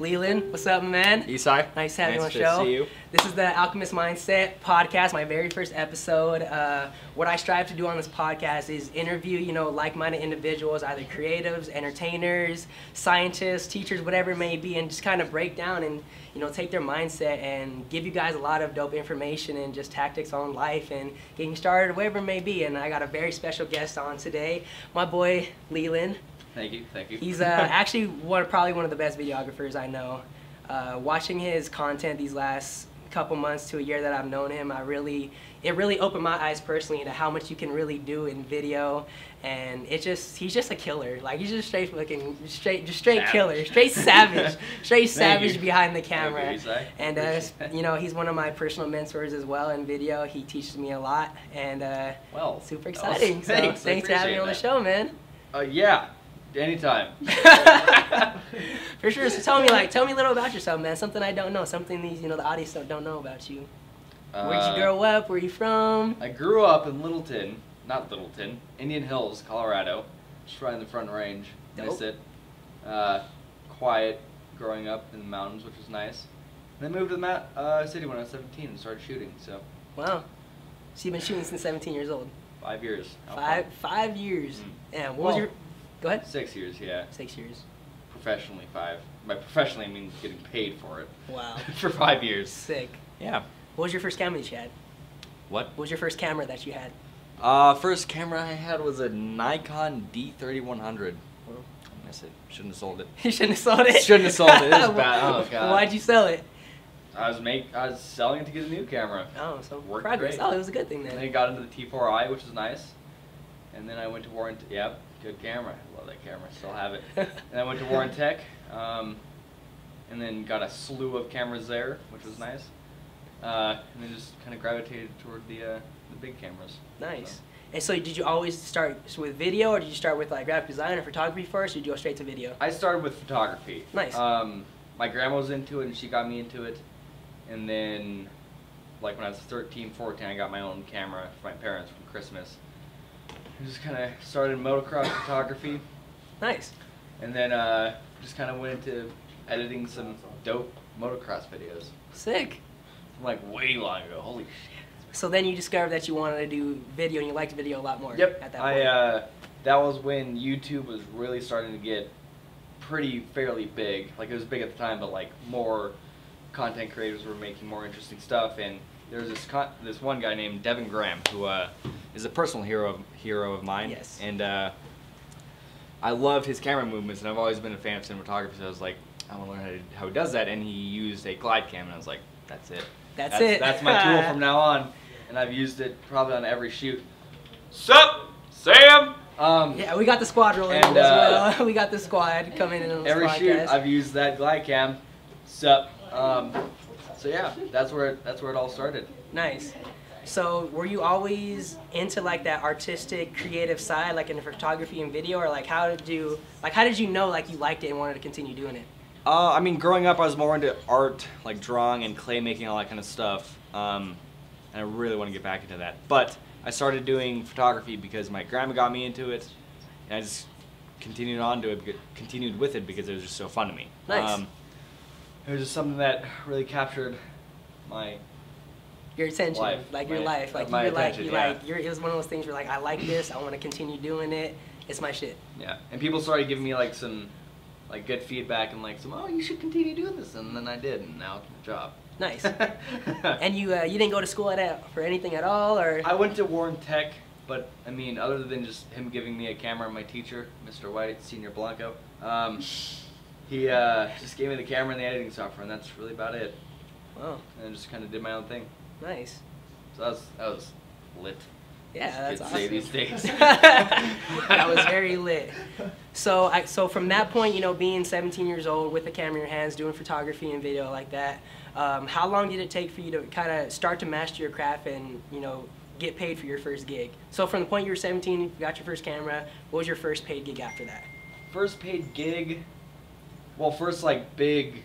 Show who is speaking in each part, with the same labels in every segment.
Speaker 1: Leland, what's up, man?
Speaker 2: Esai.
Speaker 1: Nice having you on
Speaker 2: nice
Speaker 1: the
Speaker 2: to
Speaker 1: show.
Speaker 2: see you.
Speaker 1: This is the Alchemist Mindset podcast, my very first episode. Uh, what I strive to do on this podcast is interview, you know, like-minded individuals, either creatives, entertainers, scientists, teachers, whatever it may be, and just kind of break down and, you know, take their mindset and give you guys a lot of dope information and just tactics on life and getting started, whatever it may be. And I got a very special guest on today, my boy Leland.
Speaker 2: Thank you. Thank you.
Speaker 1: He's uh, actually one, probably one of the best videographers I know. Uh, watching his content these last couple months to a year that I've known him, I really, it really opened my eyes personally to how much you can really do in video, and it just, he's just a killer. Like he's just straight fucking, straight, just straight
Speaker 2: Savage.
Speaker 1: killer, straight savage, straight savage
Speaker 2: you.
Speaker 1: behind the camera.
Speaker 2: you,
Speaker 1: And uh, you know, he's one of my personal mentors as well in video. He teaches me a lot, and uh,
Speaker 2: well,
Speaker 1: super exciting. so
Speaker 2: thanks. I
Speaker 1: thanks for having me on the show, man.
Speaker 2: Uh, yeah. Anytime.
Speaker 1: For sure. So tell me, like, tell me a little about yourself, man. Something I don't know. Something these, you know, the audience don't- know about you. Where'd you
Speaker 2: Uh,
Speaker 1: grow up? Where are you from?
Speaker 2: I grew up in Littleton, not Littleton, Indian Hills, Colorado, just right in the Front Range.
Speaker 1: Dope.
Speaker 2: Missed it. Uh, quiet, growing up in the mountains, which was nice. And then moved to the uh, city when I was 17 and started shooting. So
Speaker 1: Wow. So you've been shooting since 17 years old.
Speaker 2: five years.
Speaker 1: Five
Speaker 2: fun.
Speaker 1: five years.
Speaker 2: Mm.
Speaker 1: What was your? Go ahead.
Speaker 2: Six years, yeah.
Speaker 1: Six years.
Speaker 2: Professionally, five. By professionally, I mean getting paid for it.
Speaker 1: Wow.
Speaker 2: for five years.
Speaker 1: Sick.
Speaker 3: Yeah.
Speaker 1: What was your first camera that you had?
Speaker 3: What?
Speaker 1: What was your first camera that you had?
Speaker 3: Uh, first camera I had was a Nikon D3100.
Speaker 1: Well,
Speaker 3: I miss it. Shouldn't have sold it.
Speaker 1: You shouldn't have sold it.
Speaker 3: Shouldn't have sold it. It was bad.
Speaker 2: Oh, God.
Speaker 1: Why'd you sell it?
Speaker 2: I was make I was selling it to get a new camera.
Speaker 1: Oh, so
Speaker 2: Worked
Speaker 1: progress.
Speaker 2: great.
Speaker 1: Oh, it was a good thing
Speaker 2: And then I got into the T4i, which was nice. And then I went to Warren. Yep, good camera. Love that camera. Still have it. and I went to Warren Tech. Um, and then got a slew of cameras there, which was nice. Uh, and then just kind of gravitated toward the uh, the big cameras.
Speaker 1: Nice.
Speaker 2: So,
Speaker 1: And so, did you always start with video, or did you start with like graphic design or photography first, or did you go straight to video?
Speaker 2: I started with photography.
Speaker 1: Nice.
Speaker 2: Um, my grandma was into it, and she got me into it. And then, like when I was 13, 14, I got my own camera for my parents for Christmas. Just kind of started motocross photography,
Speaker 1: Nice.
Speaker 2: and then uh, just kind of went into editing some dope motocross videos.
Speaker 1: Sick.
Speaker 2: From like way long ago. Holy shit.
Speaker 1: So then you discovered that you wanted to do video, and you liked video a lot more.
Speaker 2: Yep.
Speaker 1: At that
Speaker 2: I uh, that was when YouTube was really starting to get pretty fairly big. Like it was big at the time, but like more content creators were making more interesting stuff. And there was this con- this one guy named Devin Graham who uh,
Speaker 3: Is a personal hero of, hero of mine.
Speaker 1: Yes.
Speaker 3: And uh, I love his camera movements, and I've always been a fan of cinematography. So I was like, I want to learn how, to, how he does that. And he used a glide cam, and I was like, that's it.
Speaker 1: That's it.
Speaker 2: That's my tool from now on, and I've used it probably on every shoot. Sup, Sam? Um,
Speaker 1: Yeah, we got the squad rolling
Speaker 2: And,
Speaker 1: as
Speaker 2: uh,
Speaker 1: well. we got the squad coming in on this
Speaker 2: every
Speaker 1: podcast.
Speaker 2: shoot I've used that glide cam. Sup. Um, so yeah, that's where it, that's where it all started.
Speaker 1: Nice. So, were you always into like that artistic, creative side, like in photography and video, or like how did you, like how did you know like you liked it and wanted to continue doing it?
Speaker 3: Uh, I mean, growing up, I was more into art, like drawing and clay making, all that kind of stuff. Um, and I really want to get back into that. But I started doing photography because my grandma got me into it, and I just continued on to it, continued with it because it was just so fun to me.
Speaker 1: Nice.
Speaker 3: Um,
Speaker 2: It was just something that really captured my
Speaker 1: Your attention,
Speaker 2: Life.
Speaker 1: like your life, like
Speaker 2: my
Speaker 1: you're like you
Speaker 2: yeah.
Speaker 1: like you're. It was one of those things where like I like this, I want to continue doing it. It's my shit.
Speaker 2: yeah. And people started giving me like some like good feedback and like some oh you should continue doing this and then I did and now it's my job.
Speaker 1: Nice. and you uh, you didn't go to school at for anything at all, or
Speaker 2: I went to Warren Tech, but I mean, other than just him giving me a camera, my teacher, Mr. White, Señor Blanco, um, he uh, just gave me the camera and the editing software, and that's really about it.
Speaker 1: wow,
Speaker 2: And I just kind of did my own thing.
Speaker 1: nice.
Speaker 2: So that was that was lit.
Speaker 1: Yeah, that's awesome.
Speaker 2: say these days.
Speaker 1: that was very lit. So, I, so from that point, you know, being 17 years old with a camera in your hands, doing photography and video like that, um, how long did it take for you to kind of start to master your craft and, you know, get paid for your first gig? So, from the point you were 17, you got your first camera. What was your first paid gig after that?
Speaker 2: First paid gig. Well, first like big,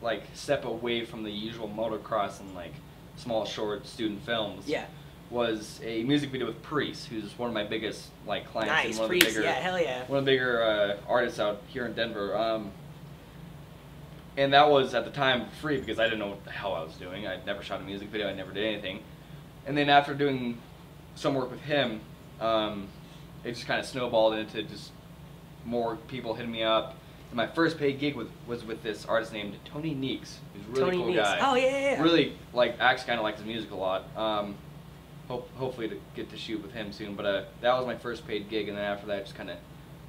Speaker 2: like step away from the usual motocross and like small short student films.
Speaker 1: Yeah.
Speaker 2: Was a music video with Priest, who's one of my biggest like clients and
Speaker 1: Nice,
Speaker 2: one of
Speaker 1: Priest.
Speaker 2: the bigger
Speaker 1: Yeah, hell yeah.
Speaker 2: one of the bigger uh, artists out here in Denver. Um, and that was at the time free because I didn't know what the hell I was doing. I'd never shot a music video. I never did anything. And then after doing some work with him, um, it just kind of snowballed into just more people hitting me up. My first paid gig was, was with this artist named Tony Neeks, who's a really
Speaker 1: Tony
Speaker 2: cool
Speaker 1: Neeks.
Speaker 2: guy.
Speaker 1: Oh, yeah, yeah, yeah.
Speaker 2: Really like acts kind of like his music a lot. Um, hope, hopefully to get to shoot with him soon. But uh, that was my first paid gig, and then after that, it just kind of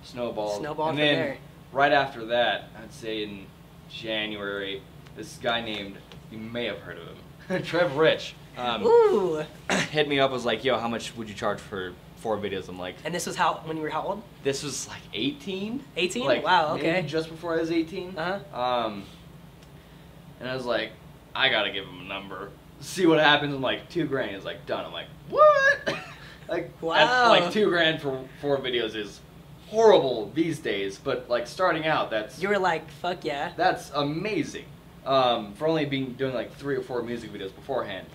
Speaker 2: snowballed.
Speaker 1: Snowballed
Speaker 2: and
Speaker 1: from
Speaker 2: then
Speaker 1: there.
Speaker 2: right after that, I'd say in January, this guy named you may have heard of him, Trev Rich, um,
Speaker 1: Ooh.
Speaker 3: hit me up. Was like, "Yo, how much would you charge for four videos?" I'm like,
Speaker 1: And this was how when you were how old?
Speaker 3: "This was like 18."
Speaker 1: 18?
Speaker 2: Like,
Speaker 1: wow. Okay.
Speaker 2: just before I was 18.
Speaker 1: Uh-huh.
Speaker 2: Um, and I was like, I gotta give him a number, see what happens. I'm like, two grand is like done. I'm like, what? like,
Speaker 1: Wow.
Speaker 2: like two grand for four videos is horrible these days. But like starting out, that's
Speaker 1: You were like, fuck yeah.
Speaker 2: that's amazing. Um, for only being doing like three or four music videos beforehand,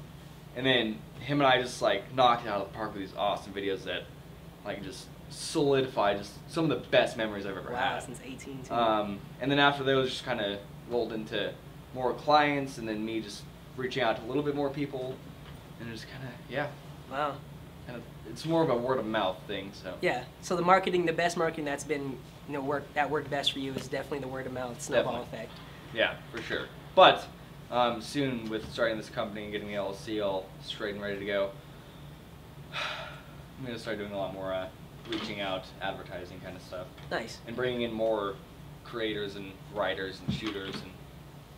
Speaker 2: and then him and I just like knocked it out of the park with these awesome videos that like just solidified just some of the best memories I've ever
Speaker 1: Wow,
Speaker 2: had.
Speaker 1: since 18 too.
Speaker 2: Um, and then after those, just kind of rolled into more clients, and then me just reaching out to a little bit more people, and just kind of yeah,
Speaker 1: wow.
Speaker 2: kind of it's more of a word of mouth thing. So
Speaker 1: Yeah. So the marketing, the best marketing that's been, you know, work that worked best for you is definitely the word of mouth snowball
Speaker 2: Definitely.
Speaker 1: effect.
Speaker 2: yeah, for sure. But um, soon with starting this company and getting the LLC all straight and ready to go, I'm gonna start doing a lot more uh, reaching out, advertising kind of stuff,
Speaker 1: Nice.
Speaker 2: and bringing in more creators and writers and shooters and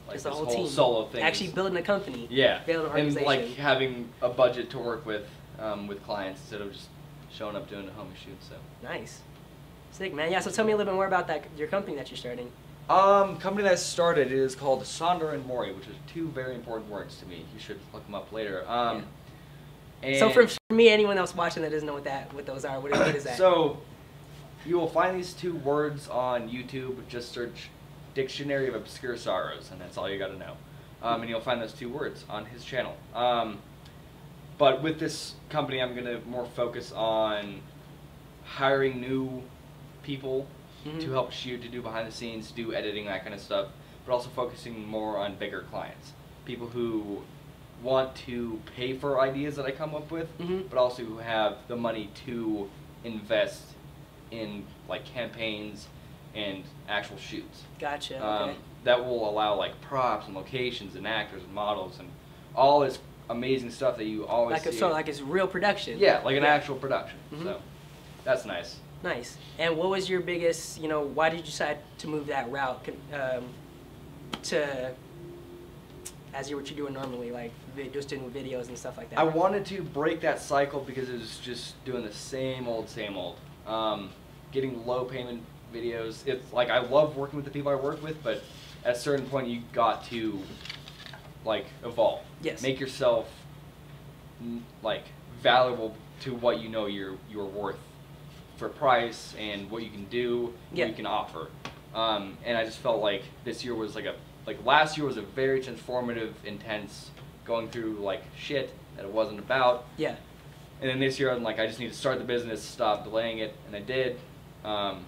Speaker 2: like
Speaker 1: Just
Speaker 2: this
Speaker 1: whole
Speaker 2: whole solo thing.
Speaker 1: Actually building a company.
Speaker 2: Yeah,
Speaker 1: Building an
Speaker 2: and like having a budget to work with um, with clients instead of just showing up doing a homie shoot. So,
Speaker 1: Nice. Sick, man. Yeah. So tell me a little bit more about that your company that you're starting.
Speaker 3: Um, company that I started is called Sonder and Mori, which is two very important words to me. You should look them up later. Um, and
Speaker 1: so for, for me, anyone else watching that doesn't know what that what those are, what, what is that?
Speaker 2: So, you will find these two words on YouTube. Just search "Dictionary of Obscure Sorrows," and that's all you got to know. Um, and you'll find those two words on his channel. Um, but with this company, I'm gonna more focus on hiring new people
Speaker 1: Mhm.
Speaker 2: to help shoot, to do behind the scenes, do editing, that kind of stuff. But also focusing more on bigger clients, people who want to pay for ideas that I come up with,
Speaker 1: Mhm.
Speaker 2: but also who have the money to invest in like campaigns and actual shoots.
Speaker 1: Gotcha.
Speaker 2: Um,
Speaker 1: Okay.
Speaker 2: that will allow like props and locations and actors and models and all this amazing stuff that you always
Speaker 1: like a,
Speaker 2: see.
Speaker 1: so like it's real production.
Speaker 2: yeah, like an
Speaker 1: Yeah.
Speaker 2: actual production.
Speaker 1: Mhm.
Speaker 2: So that's nice.
Speaker 1: Nice. And what was your biggest, you know, why did you decide to move that route um, to as you what you're doing normally, like just doing videos and stuff like that?
Speaker 2: I wanted to break that cycle because it was just doing the same old, same old. Um, getting low payment videos. It's like I love working with the people I work with, but at a certain point you got to like evolve.
Speaker 1: Yes.
Speaker 2: Make yourself mm, like valuable to what you know you're you're worth for price and what you can do,
Speaker 1: Yeah.
Speaker 2: what you can offer. Um, and I just felt like this year was like a like last year was a very transformative, intense, going through like shit that it wasn't about.
Speaker 1: yeah.
Speaker 2: And then this year I'm like I just need to start the business, stop delaying it, and I did. Um,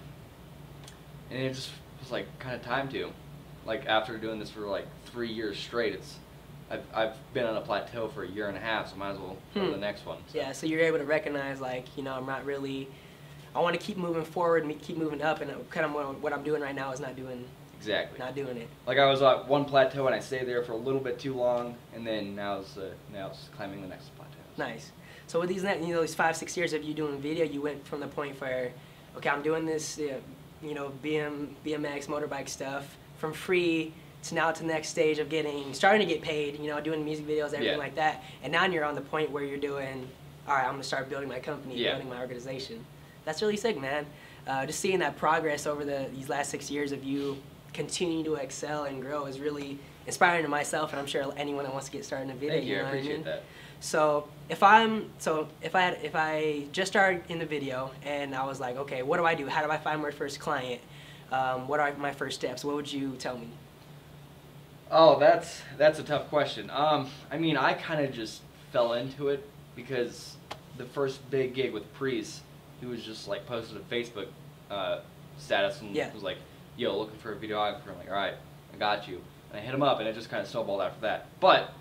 Speaker 2: and it just was like kind of time to, like after doing this for like three years straight, it's I've I've been on a plateau for a year and a half, so I might as well go to
Speaker 1: Hmm.
Speaker 2: the next one. So.
Speaker 1: Yeah, so you're able to recognize like, you know, I'm not really I want to keep moving forward and keep moving up and kind of what, I'm doing right now is not doing
Speaker 2: Exactly.
Speaker 1: not doing it.
Speaker 2: Like I was at one plateau and I stayed there for a little bit too long, and then now it's uh, now it's climbing the next plateau.
Speaker 1: Nice. So with these, you know, these five, six years of you doing video, you went from the point where, okay, I'm doing this, you know, BM, BMX, motorbike stuff from free to now to the next stage of getting, starting to get paid, you know, doing music videos, everything
Speaker 2: Yeah.
Speaker 1: like that. And now you're on the point where you're doing, all right, I'm gonna start building my company,
Speaker 2: Yeah.
Speaker 1: building my organization. That's really sick, man. Uh, just seeing that progress over the these last six years of you continuing to excel and grow is really inspiring to myself, and I'm sure anyone that wants to get started in a video.
Speaker 2: Thank you,
Speaker 1: know
Speaker 2: I appreciate
Speaker 1: mean?
Speaker 2: that.
Speaker 1: So if I'm so if I had, if I just started in the video and I was like, okay, what do I do? How do I find my first client? Um, what are my first steps? What would you tell me?
Speaker 2: Oh, that's that's a tough question. Um, I mean, I kind of just fell into it because the first big gig with Priest, he was just like posted a Facebook uh, status and
Speaker 1: Yeah.
Speaker 2: was like, "Yo, looking for a videographer." I'm like, "All right, I got you." And I hit him up, and it just kind of snowballed after that. But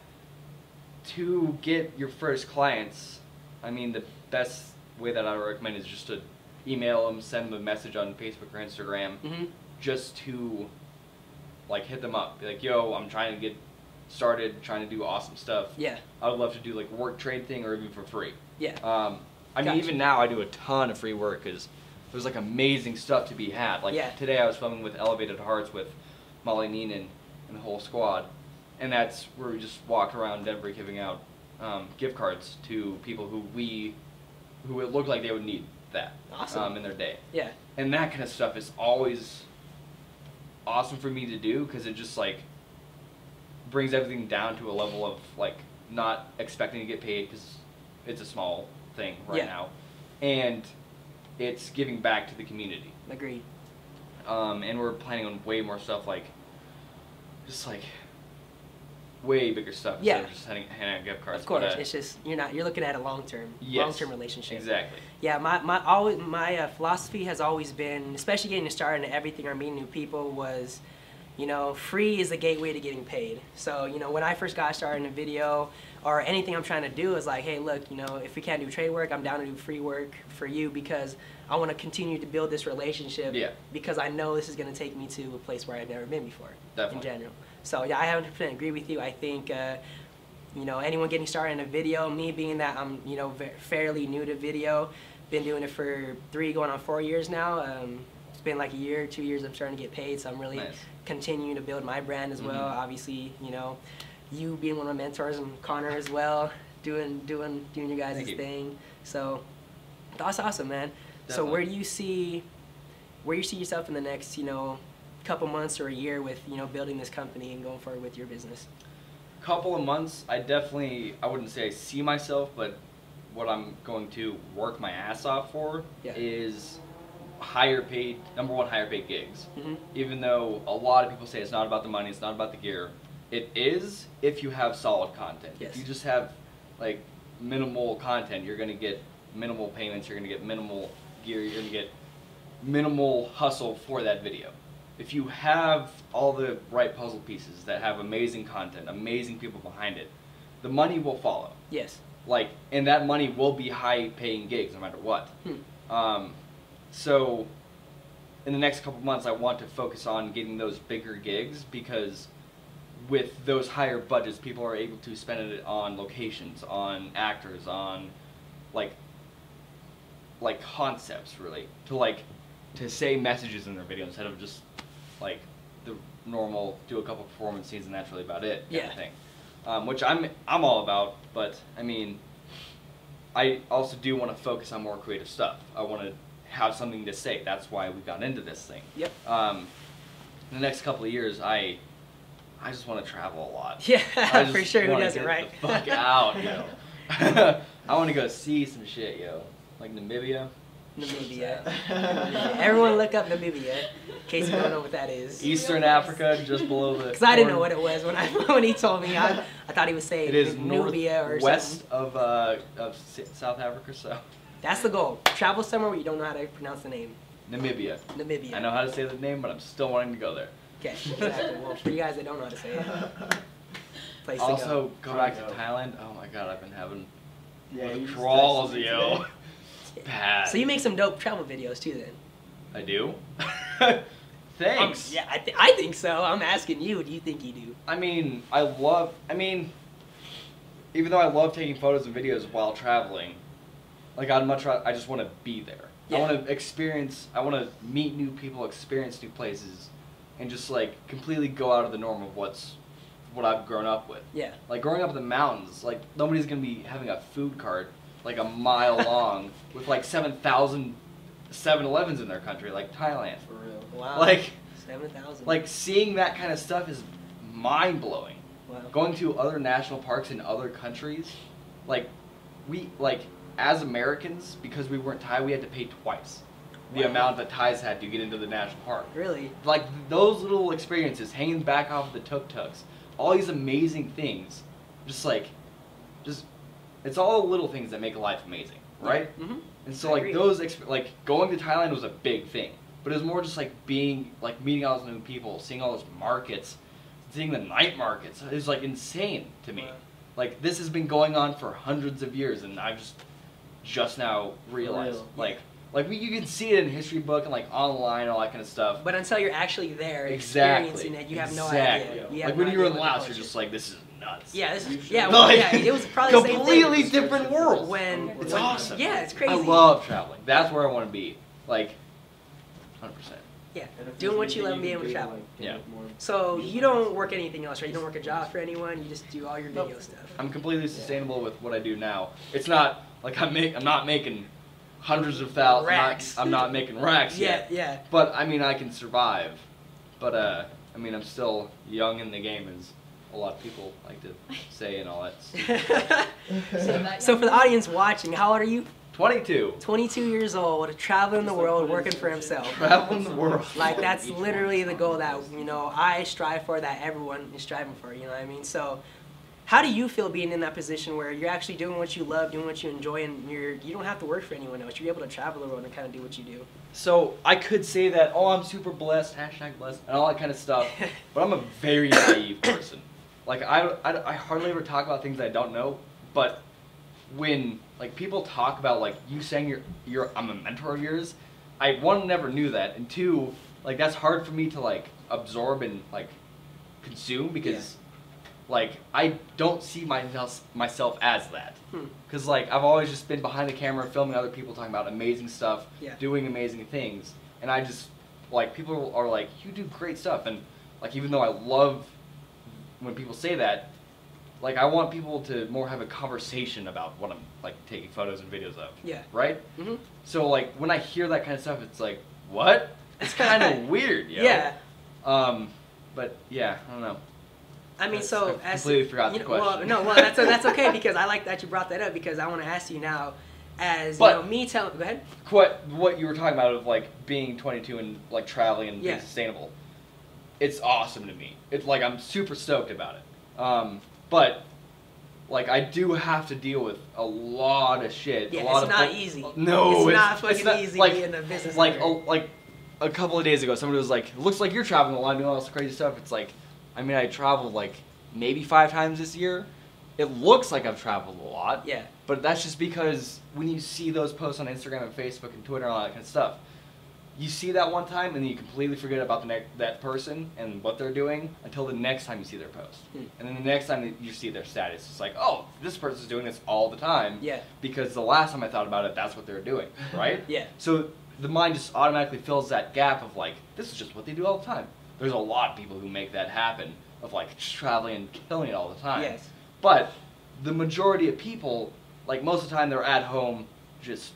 Speaker 2: to get your first clients, I mean, the best way that I would recommend is just to email them, send them a message on Facebook or Instagram,
Speaker 1: hmm
Speaker 2: just to like hit them up. Be like, yo, I'm trying to get started, trying to do awesome stuff.
Speaker 1: Yeah.
Speaker 2: I would love to do like work trade thing or even for free.
Speaker 1: Yeah.
Speaker 2: Um, I mean,
Speaker 1: Gotcha.
Speaker 2: even now I do a ton of free work because there's like amazing stuff to be had. Like
Speaker 1: Yeah.
Speaker 2: today I was filming with Elevated Hearts with Molly Neenan and the whole squad, and that's where we just walked around Denver giving out um, gift cards to people who we, who it looked like they would need that
Speaker 1: Awesome.
Speaker 2: um, in their day,
Speaker 1: Yeah.
Speaker 2: and that kind of stuff is always awesome for me to do because it just like brings everything down to a level of like not expecting to get paid because it's a small thing right
Speaker 1: Yeah.
Speaker 2: now, and it's giving back to the community.
Speaker 1: Agreed.
Speaker 2: Um, and we're planning on way more stuff like just like way bigger stuff
Speaker 1: Yeah.
Speaker 2: instead of just handing, handing out gift cards.
Speaker 1: Of course,
Speaker 2: but, uh,
Speaker 1: it's just you're not you're looking at a long term,
Speaker 2: yes,
Speaker 1: long term relationship.
Speaker 2: Exactly.
Speaker 1: Yeah, my my always my uh, philosophy has always been, especially getting started in everything or meeting new people, was, you know, free is the gateway to getting paid. So you know, when I first got started in a video or anything I'm trying to do is like, hey, look, you know, if we can't do trade work, I'm down to do free work for you because I want to continue to build this relationship.
Speaker 2: Yeah.
Speaker 1: Because I know this is going to take me to a place where I've never been before.
Speaker 2: Definitely.
Speaker 1: In general. So yeah, I 100% agree with you. I think. Uh, you know, anyone getting started in a video, me being that I'm, you know, fairly new to video, been doing it for three, going on four years now. Um, it's been like a year, two years. I'm starting to get paid, so I'm really
Speaker 2: Nice.
Speaker 1: continuing to build my brand as well.
Speaker 2: Mhm.
Speaker 1: Obviously, you know, you being one of my mentors and Connor as well, doing doing doing your guys'
Speaker 2: you.
Speaker 1: thing. So that's awesome, man. So where do you see where you see yourself in the next, you know, couple months or a year with, you know, building this company and going forward with your business?
Speaker 2: couple of months, I definitely I wouldn't say I see myself, but what I'm going to work my ass off for
Speaker 1: Yeah.
Speaker 2: is higher paid number one higher paid gigs.
Speaker 1: hmm
Speaker 2: Even though a lot of people say it's not about the money, it's not about the gear. It is if you have solid content.
Speaker 1: Yes.
Speaker 2: If you just have like minimal content, you're gonna get minimal payments, you're gonna get minimal gear, you're gonna get minimal hustle for that video. If you have all the right puzzle pieces that have amazing content, amazing people behind it, the money will follow.
Speaker 1: Yes.
Speaker 2: Like, and that money will be high paying gigs no matter what.
Speaker 1: Hmm.
Speaker 2: Um, so, in the next couple months, I want to focus on getting those bigger gigs because with those higher budgets, people are able to spend it on locations, on actors, on like like concepts really. To like to say messages in their video instead of just like the normal do a couple performance scenes and that's really about it kind
Speaker 1: Yeah.
Speaker 2: of thing. Um, which i'm i'm all about but i mean i also do want to focus on more creative stuff. I want to have something to say. That's why we got into this thing.
Speaker 1: Yep.
Speaker 2: um, in the next couple of years i i just want to travel a lot
Speaker 1: Yeah,
Speaker 2: I
Speaker 1: for
Speaker 2: just
Speaker 1: sure. Who doesn't, right?
Speaker 2: the fuck out yo i want to go see some shit yo like namibia
Speaker 1: Namibia. Namibia. Everyone look up Namibia, in case you don't know what that is.
Speaker 2: Eastern Africa, just below the.
Speaker 1: Because I didn't know what it was when I when he told me. I, I thought he was saying
Speaker 2: It is
Speaker 1: Nubia or
Speaker 2: west
Speaker 1: something.
Speaker 2: of uh, of South Africa, so
Speaker 1: That's the goal. Travel somewhere where you don't know how to pronounce the name.
Speaker 2: Namibia.
Speaker 1: Namibia.
Speaker 2: I know how to say the name, but I'm still wanting to go there.
Speaker 1: Okay, exactly. Well, for you guys that don't know how to say it, place to
Speaker 2: also,
Speaker 1: go.
Speaker 2: go back to Thailand. Oh my god, I've been having
Speaker 4: Yeah, you
Speaker 2: crawls,
Speaker 4: texted
Speaker 2: yo. Bad.
Speaker 1: So you make some dope travel videos too, then?
Speaker 2: I do. Thanks.
Speaker 1: Um, yeah, I, th- I think so. I'm asking you. Do you think you do?
Speaker 2: I mean, I love. I mean, even though I love taking photos and videos while traveling, like I'd much rather. I just want to be there.
Speaker 1: Yeah.
Speaker 2: I want to experience. I want to meet new people, experience new places, and just like completely go out of the norm of what's what I've grown up with.
Speaker 1: Yeah.
Speaker 2: Like growing up in the mountains, like nobody's gonna be having a food cart like a mile long with like 7,000 7-Elevens in their country, like Thailand.
Speaker 4: For real.
Speaker 1: Wow.
Speaker 2: Like,
Speaker 1: seven thousand.
Speaker 2: like seeing that kind of stuff is mind blowing.
Speaker 1: wow.
Speaker 2: Going to other national parks in other countries, like we like as Americans because we weren't Thai, we had to pay twice the
Speaker 1: Wow.
Speaker 2: amount that Thais had to get into the national park.
Speaker 1: Really?
Speaker 2: Like those little experiences, hanging back off the tuk tuks, all these amazing things, just like, just it's all little things that make life amazing, right?
Speaker 1: Mm-hmm.
Speaker 2: And so
Speaker 1: I
Speaker 2: like
Speaker 1: agree.
Speaker 2: those exp- like going to Thailand was a big thing, but it was more just like being like meeting all those new people, seeing all those markets, seeing the night markets is like insane to me.
Speaker 1: Wow.
Speaker 2: Like this has been going on for hundreds of years, and I've just just now realized.
Speaker 4: Real.
Speaker 2: Like like we, you can see it in history book and like online all that kind of stuff.
Speaker 1: But until you're actually there
Speaker 2: exactly.
Speaker 1: experiencing it, you have
Speaker 2: exactly.
Speaker 1: no idea. You have
Speaker 2: like
Speaker 1: no
Speaker 2: when you were in Laos, you're just like, this is nuts.
Speaker 1: Yeah, this is yeah, well,
Speaker 2: Like,
Speaker 1: yeah. It was probably the same
Speaker 2: completely different world.
Speaker 1: When
Speaker 2: It's
Speaker 1: when-
Speaker 2: awesome.
Speaker 1: Yeah, it's crazy.
Speaker 2: I love traveling. That's where I want to be. Like, hundred percent.
Speaker 1: Yeah, doing what you love,
Speaker 4: anything
Speaker 1: being able to travel.
Speaker 4: like,
Speaker 2: Yeah.
Speaker 4: more-
Speaker 1: So you don't work anything else, right? You don't work a job for anyone. You just do all your
Speaker 4: Nope.
Speaker 1: video stuff.
Speaker 2: I'm completely sustainable with what I do now. It's not like I'm make I'm not making hundreds of thousands.
Speaker 1: Racks.
Speaker 2: I'm not, I'm not making racks
Speaker 1: Yeah,
Speaker 2: yet.
Speaker 1: yeah.
Speaker 2: But I mean, I can survive. But uh, I mean, I'm still young in the game, as a lot of people like to say and all that. stuff.
Speaker 1: so for the audience watching, how old are you?
Speaker 2: 22.
Speaker 1: 22 years old, traveling the world, working for himself.
Speaker 2: Traveling the world.
Speaker 1: Like that's literally the goal that you know I strive for, that everyone is striving for. You know what I mean? So, how do you feel being in that position where you're actually doing what you love, doing what you enjoy, and you're you don't have to work for anyone else. You're able to travel the world and kind of do what you do.
Speaker 2: So I could say that, oh, I'm super blessed, hashtag blessed, and all that kind of stuff. but I'm a very naive person. Like I, I, I hardly ever talk about things I don't know. But when like people talk about like you saying you're, you're I'm a mentor of yours, I one never knew that, and two, like that's hard for me to like absorb and like consume because. Like I don't see myself myself as that,
Speaker 1: Hmm.
Speaker 2: because like I've always just been behind the camera filming other people talking about amazing stuff,
Speaker 1: Yeah.
Speaker 2: doing amazing things, and I just like people are like you do great stuff, and like even though I love when people say that, like I want people to more have a conversation about what I'm like taking photos and videos of,
Speaker 1: Yeah.
Speaker 2: right?
Speaker 1: hmm
Speaker 2: So like when I hear that kind of stuff, it's like what? It's kind of weird, yo.
Speaker 1: Yeah.
Speaker 2: Um, but yeah, I don't know.
Speaker 1: I mean, so
Speaker 2: I
Speaker 1: as
Speaker 2: completely forgot
Speaker 1: you
Speaker 2: the
Speaker 1: know, well, no, well, that's that's okay because I like that you brought that up because I want to ask you now, as
Speaker 2: But-
Speaker 1: you know, me telling. Go ahead.
Speaker 2: what what you were talking about of like being 22 and like traveling and
Speaker 1: Yeah.
Speaker 2: being sustainable it's awesome to me it's like i'm super stoked about it um, but like i do have to deal with a lot of shit
Speaker 1: Yeah,
Speaker 2: a lot
Speaker 1: it's
Speaker 2: of
Speaker 1: not easy.
Speaker 2: no
Speaker 1: It's not fucking
Speaker 2: not-
Speaker 1: easy
Speaker 2: like,
Speaker 1: being a business
Speaker 2: like a, like a couple of days ago somebody was like looks like you're traveling a lot doing all this crazy stuff it's like i mean i traveled like maybe five times this year it looks like i've traveled a lot
Speaker 1: Yeah.
Speaker 2: but that's just because when you see those posts on Instagram and Facebook and Twitter and all that kind of stuff, you see that one time and then you completely forget about the ne- that person and what they're doing until the next time you see their post.
Speaker 1: Hmm.
Speaker 2: And then the next time that you see their status, it's like, oh, this person's doing this all the time.
Speaker 1: Yeah.
Speaker 2: Because the last time I thought about it, that's what they're doing, right?
Speaker 1: Yeah.
Speaker 2: So the mind just automatically fills that gap of like, this is just what they do all the time. There's a lot of people who make that happen of like traveling and killing it all the time.
Speaker 1: Yes.
Speaker 2: But the majority of people, like most of the time, they're at home just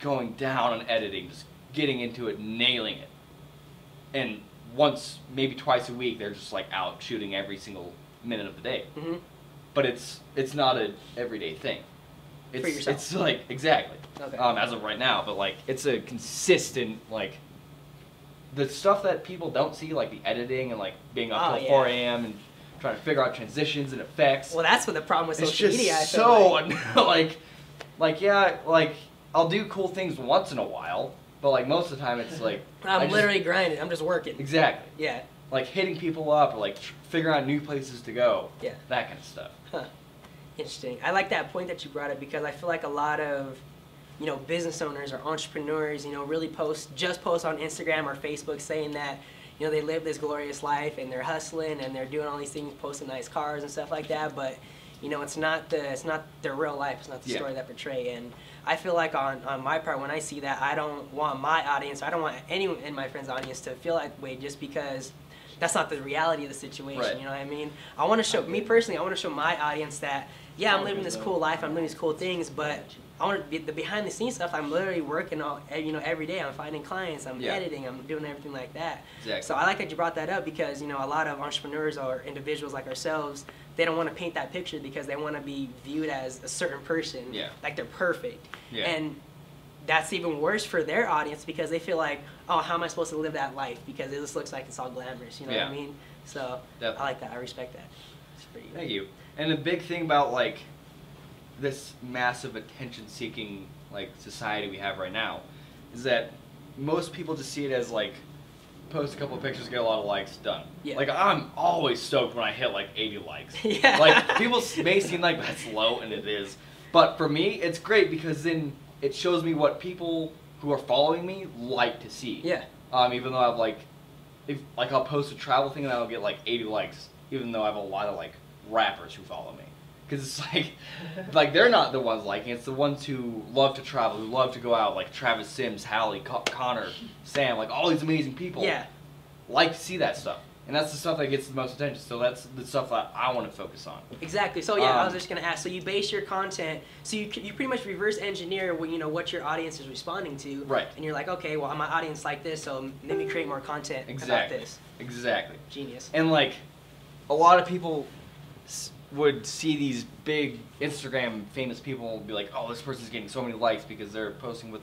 Speaker 2: going down and editing, just getting into it, nailing it. And once, maybe twice a week, they're just like out shooting every single minute of the day.
Speaker 1: Mm-hmm.
Speaker 2: But it's it's not a everyday thing. It's,
Speaker 1: For yourself.
Speaker 2: It's like exactly.
Speaker 1: Okay.
Speaker 2: Um, as of right now, but like it's a consistent like the stuff that people don't see, like the editing and like being up
Speaker 1: Oh,
Speaker 2: till
Speaker 1: yeah.
Speaker 2: 4 a.m. and trying to figure out transitions and effects.
Speaker 1: Well, that's what the problem with
Speaker 2: it's
Speaker 1: social
Speaker 2: just
Speaker 1: media. I
Speaker 2: so
Speaker 1: like.
Speaker 2: like, like yeah, like I'll do cool things once in a while, but like most of the time it's like
Speaker 1: I'm
Speaker 2: just-
Speaker 1: literally grinding. I'm just working.
Speaker 2: exactly
Speaker 1: Yeah.
Speaker 2: like hitting people up or like figuring out new places to go.
Speaker 1: Yeah.
Speaker 2: that kind of stuff.
Speaker 1: Huh. Interesting. I like that point that you brought up because I feel like a lot of, you know, business owners or entrepreneurs, you know, really post just post on Instagram or Facebook saying that, you know, they live this glorious life and they're hustling and they're doing all these things, posting nice cars and stuff like that. But, you know, it's not the it's not their real life. It's not the
Speaker 2: Yeah.
Speaker 1: story that portray. And I feel like on on my part when I see that, I don't want my audience, I don't want anyone in my friend's audience to feel that way just because that's not the reality of the situation.
Speaker 2: Right.
Speaker 1: You know what I mean? I want to show me personally. I want to show my audience that yeah, I'm living this cool life. I'm doing these cool things, but I want to be the behind the scenes stuff. I'm literally working all eh, you know every day. I'm finding clients. I'm
Speaker 2: Yeah.
Speaker 1: editing. I'm doing everything like that.
Speaker 2: Exactly.
Speaker 1: So I like that you brought that up because you know a lot of entrepreneurs or individuals like ourselves, they don't want to paint that picture because they want to be viewed as a certain person.
Speaker 2: Yeah.
Speaker 1: Like they're perfect.
Speaker 2: Yeah.
Speaker 1: And that's even worse for their audience because they feel like, oh, how am I supposed to live that life? Because it just looks like it's all glamorous. You know what I mean? So
Speaker 2: Definitely.
Speaker 1: I like that. I respect that. It's pretty
Speaker 2: Thank you. And the big thing about like this massive attention-seeking like society we have right now is that most people just see it as like post a couple of pictures, get a lot of likes, done.
Speaker 1: Yeah.
Speaker 2: Like I'm always stoked when I hit like 80 likes.
Speaker 1: Yeah.
Speaker 2: Like people may seem like that's low, and it is, but for me, it's great because then it shows me what people who are following me like to see.
Speaker 1: Yeah.
Speaker 2: Um, even though I've like, if like I'll post a travel thing and I'll get like 80 likes, even though I have a lot of like rappers who follow me. Because it's like, like they're not the ones liking. it, It's the ones who love to travel, who love to go out, like Travis Sims, Hallie, Co- Connor, Sam, like all these amazing people.
Speaker 1: Yeah.
Speaker 2: Like to see that stuff, and that's the stuff that gets the most attention. So that's the stuff that I want to focus on.
Speaker 1: Exactly. So yeah, I was
Speaker 2: Um,
Speaker 1: just gonna ask. So you base your content. So you you pretty much reverse engineer what you know what your audience is responding to.
Speaker 2: Right.
Speaker 1: And you're like, okay, well my audience like this, so let me create more content about
Speaker 2: Exactly.
Speaker 1: this.
Speaker 2: Exactly.
Speaker 1: Genius.
Speaker 2: And like, a lot of people would see these big Instagram famous people be like, "Oh, this person's getting so many likes because they're posting with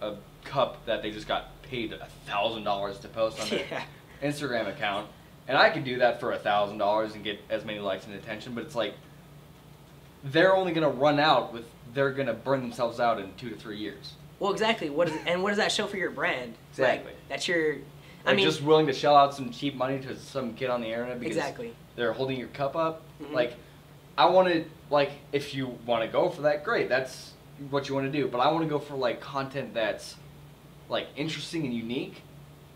Speaker 2: a cup that they just got paid a thousand dollars to post on their
Speaker 1: Yeah.
Speaker 2: Instagram account." And I could do that for a thousand dollars and get as many likes and attention, but it's like they're only gonna run out with they're gonna burn themselves out in two to three years.
Speaker 1: Well, exactly. What is and what does that show for your brand?
Speaker 2: Exactly.
Speaker 1: Like, that's your. I
Speaker 2: Like
Speaker 1: mean,
Speaker 2: just willing to shell out some cheap money to some kid on the internet because
Speaker 1: exactly.
Speaker 2: they're holding your cup up.
Speaker 1: Mhm.
Speaker 2: Like, I want to like if you want to go for that, great. That's what you want to do. But I want to go for like content that's like interesting and unique,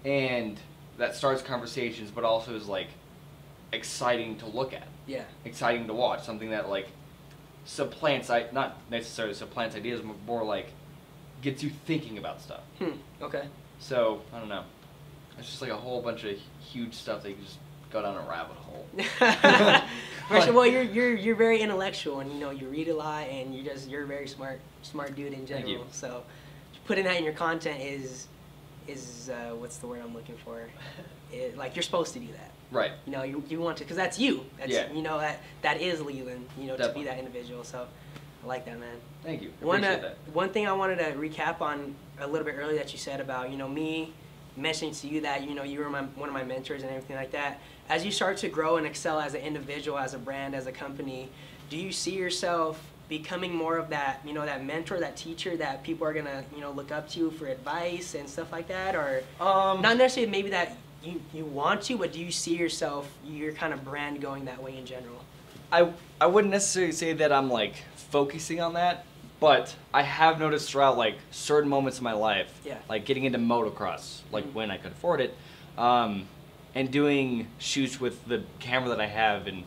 Speaker 2: and that starts conversations, but also is like exciting to look at,
Speaker 1: Yeah.
Speaker 2: exciting to watch. Something that like supplants, I not necessarily supplants ideas, but more like gets you thinking about stuff.
Speaker 1: Hmm. Okay.
Speaker 2: So I don't know. It's just like a whole bunch of huge stuff that you just go down a rabbit hole.
Speaker 1: All, you're you're you're very intellectual, and you know you read a lot, and you just you're a very smart smart dude in general. So, putting that in your content is is uh, what's the word I'm looking for? It, like you're supposed to do that.
Speaker 2: Right.
Speaker 1: You know, you, you want to because that's you. That's
Speaker 2: Yeah.
Speaker 1: you know that that is Leland. You know, to be that individual. So, I like that man.
Speaker 2: Thank you. I
Speaker 1: One, uh,
Speaker 2: that.
Speaker 1: one thing I wanted to recap on a little bit earlier that you said about you know me mentioning to you that you know you were my, one of my mentors and everything like that. As you start to grow and excel as an individual, as a brand, as a company, do you see yourself becoming more of that you know that mentor, that teacher that people are gonna you know look up to you for advice and stuff like that, or
Speaker 2: Um,
Speaker 1: not necessarily maybe that you, you want to, but do you see yourself your kind of brand going that way in general?
Speaker 3: I I wouldn't necessarily say that I'm like focusing on that, but I have noticed throughout like certain moments in my life,
Speaker 1: Yeah.
Speaker 3: like getting into motocross, like
Speaker 1: Mhm.
Speaker 3: when I could afford it, um, and doing shoots with the camera that I have, and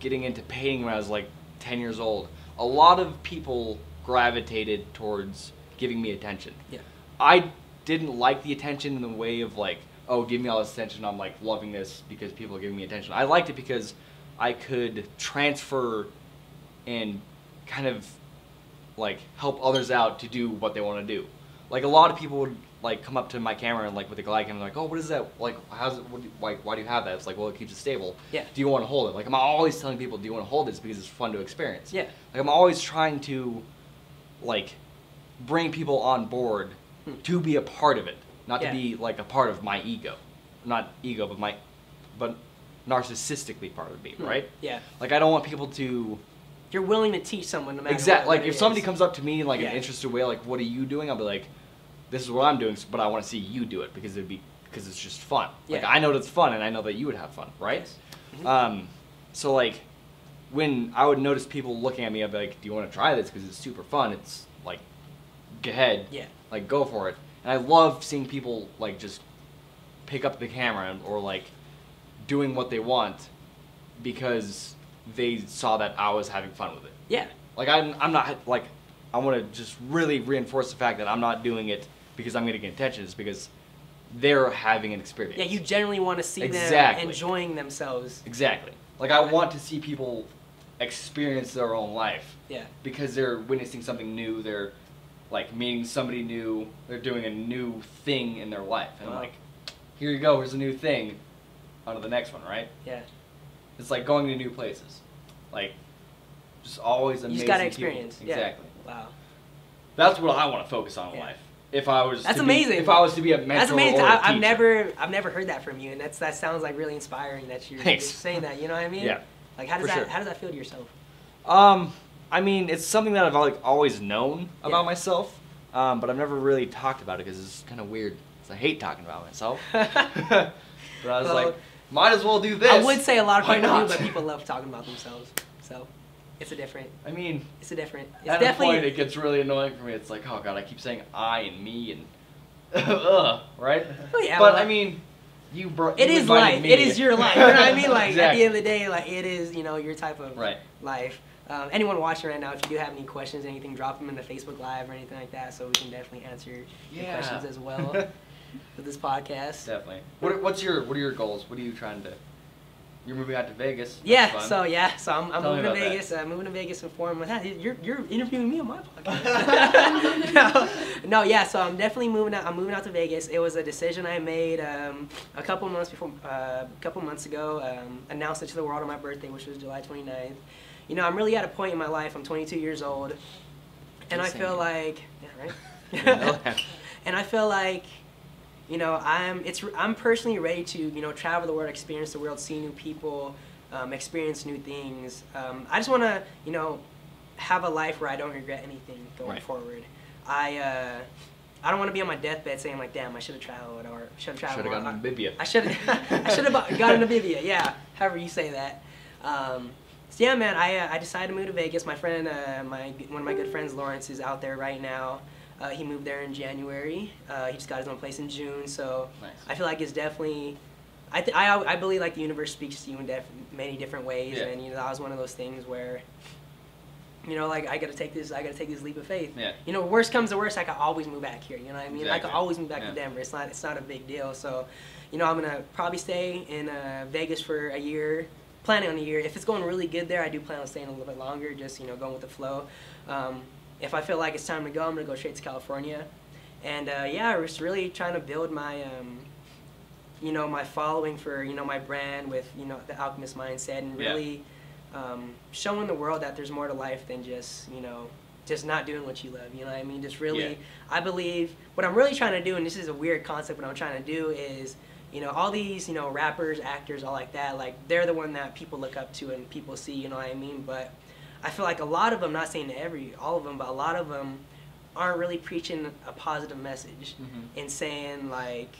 Speaker 3: getting into painting when I was like 10 years old. A lot of people gravitated towards giving me attention.
Speaker 1: Yeah.
Speaker 3: I didn't like the attention in the way of like, oh, give me all this attention. I'm like loving this because people are giving me attention. I liked it because I could transfer and kind of like help others out to do what they want to do. Like a lot of people would like come up to my camera and like with the Glide camera, like, oh, what is that? Like, how's it? What do you, like, why do you have that? It's like, well, it keeps it stable.
Speaker 1: Yeah.
Speaker 3: Do you want to hold it? Like, I'm always telling people, do you want to hold this because it's fun to experience.
Speaker 1: Yeah.
Speaker 3: Like, I'm always trying to, like, bring people on board
Speaker 1: Hmm.
Speaker 3: to be a part of it, not
Speaker 1: Yeah.
Speaker 3: to be like a part of my ego, not ego, but my, but narcissistically part of me,
Speaker 1: Hmm.
Speaker 3: right?
Speaker 1: Yeah.
Speaker 3: Like, I don't want people to
Speaker 1: You're willing to teach someone no matter
Speaker 3: exactly like if somebody comes up to me in like
Speaker 1: Yeah.
Speaker 3: an interested way, like, what are you doing? I'll be like, this is what I'm doing, but I want to see you do it because it'd be because it's just fun. Like, I know that's fun, and I know that you would have fun, right?
Speaker 1: Yes. Mhm.
Speaker 3: Um, so like, when I would notice people looking at me, I'd be like, "Do you want to try this? Because it's super fun. It's like, go ahead,
Speaker 1: Yeah.
Speaker 3: like go for it." And I love seeing people like just pick up the camera and- or like doing what they want because they saw that I was having fun with it.
Speaker 1: Yeah.
Speaker 3: Like I'm, I'm not like, I want to just really reinforce the fact that I'm not doing it because I'm going to get attention. It's because they're having an experience.
Speaker 1: Yeah, you generally want to see
Speaker 3: Exactly.
Speaker 1: them enjoying themselves.
Speaker 3: Exactly. Like I want to see people experience their own life
Speaker 1: Yeah.
Speaker 3: because they're witnessing something new. They're like meeting somebody new. They're doing a new thing in their life, and
Speaker 1: Wow. Uh-huh.
Speaker 3: like, here you go. Here's a new thing. On to the next one, right?
Speaker 1: Yeah.
Speaker 3: It's like going to new places. Like, just always amazing.
Speaker 1: You
Speaker 3: amazing.
Speaker 1: just got to
Speaker 3: people.
Speaker 1: experience. Yeah.
Speaker 3: Exactly.
Speaker 1: Wow.
Speaker 3: That's what I want to focus on in
Speaker 1: Yeah.
Speaker 3: life. If I was
Speaker 1: That's
Speaker 3: to be-
Speaker 1: amazing.
Speaker 3: if I was to be a mentor
Speaker 1: That's amazing.
Speaker 3: or a
Speaker 1: I, I've never, I've never heard that from you, and that's that sounds like really inspiring that you're, you're saying that. You know what I mean?
Speaker 3: Yeah.
Speaker 1: Like, how does
Speaker 3: For
Speaker 1: that,
Speaker 3: sure.
Speaker 1: how does that feel to yourself?
Speaker 3: Um, I mean, it's something that I've like always known about
Speaker 1: Yeah.
Speaker 3: myself, um, but I've never really talked about it because it's kind of weird.
Speaker 2: I hate talking about myself. but I was
Speaker 1: Well,
Speaker 2: like, might as well do this.
Speaker 1: I would say a lot of people do, but people love talking about themselves. So it's a different.
Speaker 2: I mean,
Speaker 1: It's a different. It's
Speaker 2: at a point it gets really annoying for me. It's like, oh god, I keep saying I and me and ugh, right?
Speaker 1: Well, yeah,
Speaker 2: but
Speaker 1: well,
Speaker 2: I mean, you brought.
Speaker 1: it
Speaker 2: you
Speaker 1: is life.
Speaker 2: Me.
Speaker 1: It is your life. You know what I mean? Like at the end of the day, like it is. You know your type of
Speaker 2: Right.
Speaker 1: life. Um, anyone watching right now, if you do have any questions, or anything, drop them in the Facebook Live or anything like that, so we can definitely answer your
Speaker 2: Yeah.
Speaker 1: questions as well with this podcast.
Speaker 2: Definitely. What are, what's your What are your goals? What are you trying to? You're moving out to Vegas.
Speaker 1: Yeah, so yeah, so I'm, I'm moving to
Speaker 2: Vegas. that.
Speaker 1: Uh, moving to Vegas in form with that. You're you're interviewing me on my podcast. no, no, yeah. So I'm definitely moving out. I'm moving out to Vegas. It was a decision I made um, a couple months before, uh, a couple months ago. Um, announced it to the world on my birthday, which was July 29th. You know, I'm really at a point in my life. I'm 22 years old, and I feel like, Yeah. right. and I feel like you know i'm it's i'm personally ready to you know travel the world experience the world see new people um, experience new things um, i just want to you know have a life where i don't regret anything going
Speaker 2: Right.
Speaker 1: forward i uh, i don't want to be on my deathbed saying like damn i should have traveled or should have traveled
Speaker 2: Should have gotten to Namibia.
Speaker 1: I should I should have to Namibia. Yeah, however you say that. Um, so yeah, man, I, uh, I decided to move to Vegas. My friend, uh, my one of my good friends, Lawrence, is out there right now. Uh, he moved there in January. Uh, he just got his own place in June. So
Speaker 2: Nice.
Speaker 1: I feel like it's definitely. I, th- I, I believe like the universe speaks to you in def- many different ways,
Speaker 2: Yeah.
Speaker 1: and you know that was one of those things where, you know, like I gotta take this, I gotta take this leap of faith.
Speaker 2: Yeah.
Speaker 1: You know, worst comes to worst, I could always move back here. You know what I mean? I
Speaker 2: Exactly.
Speaker 1: could always move back
Speaker 2: Yeah.
Speaker 1: to Denver. It's not, it's not a big deal. So, you know, I'm gonna probably stay in uh, Vegas for a year. Planning on a year. If it's going really good there, I do plan on staying a little bit longer. Just you know, going with the flow. Um, if I feel like it's time to go, I'm gonna go straight to California. And uh, yeah, I was really trying to build my, um, you know, my following for you know my brand with you know the alchemist mindset and
Speaker 2: Yeah.
Speaker 1: really um, showing the world that there's more to life than just you know just not doing what you love. You know what I mean? Just really,
Speaker 2: Yeah.
Speaker 1: I believe what I'm really trying to do, and this is a weird concept. What I'm trying to do is, you know, all these you know rappers, actors, all like that. Like they're the one that people look up to and people see. You know what I mean? But I feel like a lot of them, not saying every all of them, but a lot of them aren't really preaching a positive message
Speaker 2: Mhm.
Speaker 1: and saying like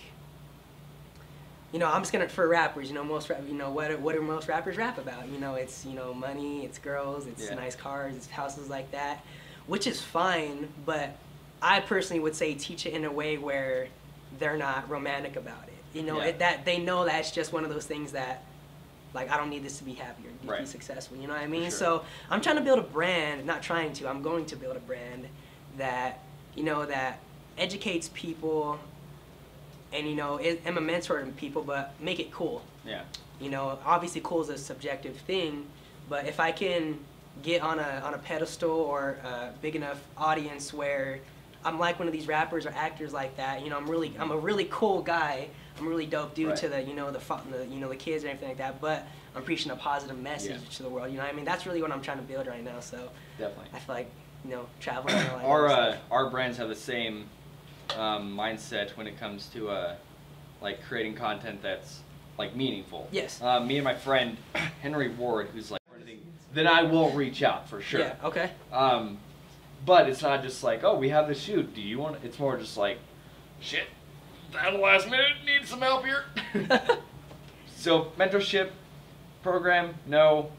Speaker 1: you know, I'm just gonna for rappers. You know, most rap, you know what what do most rappers rap about? You know, it's you know money, it's girls, it's
Speaker 2: Yeah.
Speaker 1: nice cars, it's houses like that, which is fine. But I personally would say teach it in a way where they're not romantic about it. You know,
Speaker 2: Yeah.
Speaker 1: it, that they know that's just one of those things that. Like I don't need this to be happy or to be
Speaker 2: Right.
Speaker 1: successful. You know what I mean?
Speaker 2: sure.
Speaker 1: So I'm trying to build a brand. Not trying to. I'm going to build a brand that you know that educates people and you know it, am a mentor to people but make it cool
Speaker 2: Yeah.
Speaker 1: you know obviously cool is a subjective thing but if i can get on a on a pedestal or a big enough audience where i'm like one of these rappers or actors like that you know i'm really i'm a really cool guy i'm really dope due
Speaker 2: Right.
Speaker 1: to the you know the, the you know the kids and everything like that but i'm preaching a positive message
Speaker 2: Yeah.
Speaker 1: to the world you know what i mean that's really what i'm trying to build right now so
Speaker 2: Definitely.
Speaker 1: i feel like you know traveling
Speaker 2: our uh, our brands have the same um, mindset when it comes to uh, like creating content that's like meaningful.
Speaker 1: Yes.
Speaker 2: Uh, me and my friend Henry Ward, who's like, then I will reach out for sure.
Speaker 1: yeah okay
Speaker 2: Um, but it's not just like, oh, we have this shoot. Do you want? It's more just like, shit, at the last minute, need some help here. so mentorship program, no.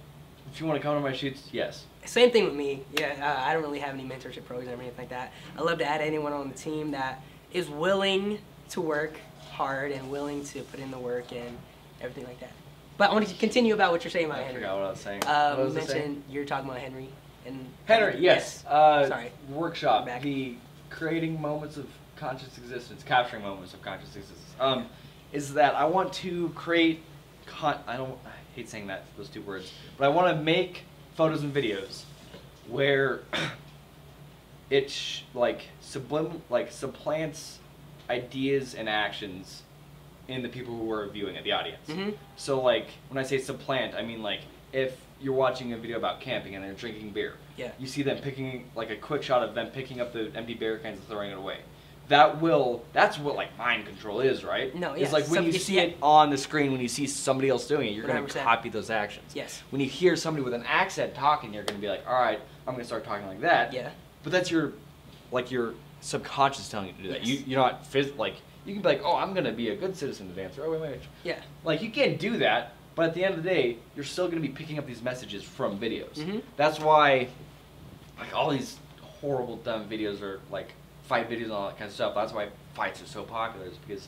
Speaker 2: If you want to come to my shoots, yes.
Speaker 1: Same thing with me. Yeah, uh, I don't really have any mentorship program or anything like that. I love to add anyone on the team that is willing to work hard and willing to put in the work and everything like that. But I want to continue about what you're saying about
Speaker 2: I
Speaker 1: Henry.
Speaker 2: forgot what I was saying.
Speaker 1: Um,
Speaker 2: what was
Speaker 1: you
Speaker 2: I saying?
Speaker 1: mentioned you're talking about Henry and
Speaker 2: Henry, yes. Uh,
Speaker 1: Sorry.
Speaker 2: Workshop.
Speaker 1: Back.
Speaker 2: The creating moments of conscious existence, capturing moments of conscious existence. Um, is that I want to create. Con- I don't. I hate saying that those two words, but I want to make photos and videos where it sh- like sublim like supplants ideas and actions in the people who are viewing it, the audience.
Speaker 1: Mhm.
Speaker 2: So like when I say supplant, I mean like if you're watching a video about camping and they're drinking beer,
Speaker 1: Yeah.
Speaker 2: you see them picking like a quick shot of them picking up the empty beer cans and throwing it away. That will that's what like mind control is, right?
Speaker 1: No,
Speaker 2: It's like when
Speaker 1: some-
Speaker 2: you see
Speaker 1: yeah.
Speaker 2: it on the screen, when you see somebody else doing it, you're gonna copy those actions.
Speaker 1: Yes.
Speaker 2: When you hear somebody with an accent talking, you're gonna be like, all right, I'm gonna start talking like that.
Speaker 1: Yeah.
Speaker 2: But that's your like your subconscious telling you to do that.
Speaker 1: Yes.
Speaker 2: You you're not phys- like you can be like, oh, I'm gonna be a good citizen dancer. Oh wait, wait.
Speaker 1: Yeah.
Speaker 2: Like you can't do that, but at the end of the day, you're still gonna be picking up these messages from videos.
Speaker 1: Mhm.
Speaker 2: That's why, like all these horrible dumb videos are like fight videos and all that kind of stuff. That's why fights are so popular, is because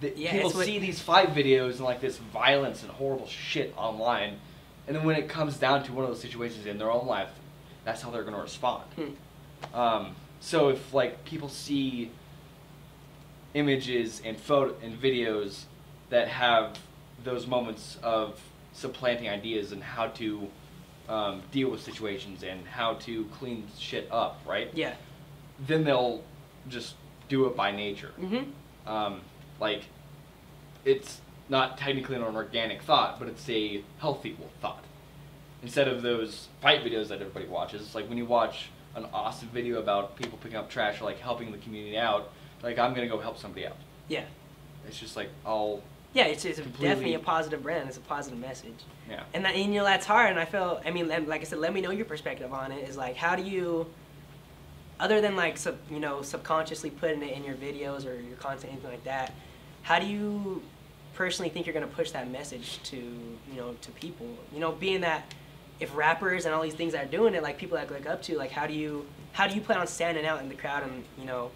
Speaker 2: the,
Speaker 1: Yeah,
Speaker 2: people see these fight videos and like this violence and horrible shit online, and then when it comes down to one of those situations in their own life, that's how they're gonna respond.
Speaker 1: Hmm.
Speaker 2: Um, so if like people see images and photo and videos that have those moments of supplanting ideas and how to um, deal with situations and how to clean shit up, right?
Speaker 1: Yeah.
Speaker 2: Then they'll just do it by nature.
Speaker 1: Mhm.
Speaker 2: Um, like, it's not technically an organic thought, but it's a healthy thought. Instead of those fight videos that everybody watches, it's like when you watch an awesome video about people picking up trash or like helping the community out, like I'm gonna go help somebody out.
Speaker 1: Yeah.
Speaker 2: It's just like all
Speaker 1: Yeah, it's, it's definitely a positive brand. It's a positive message.
Speaker 2: yeah.
Speaker 1: And that, and you know that's hard. And I feel, I mean, like I said, let me know your perspective on it. Is like, how do you, other than like sub, you know, subconsciously putting it in your videos or your content, anything like that, how do you personally think you're gonna push that message to you know to people? You know, being that if rappers and all these things are doing it, like people that look up to, like how do you how do you plan on standing out in the crowd and you know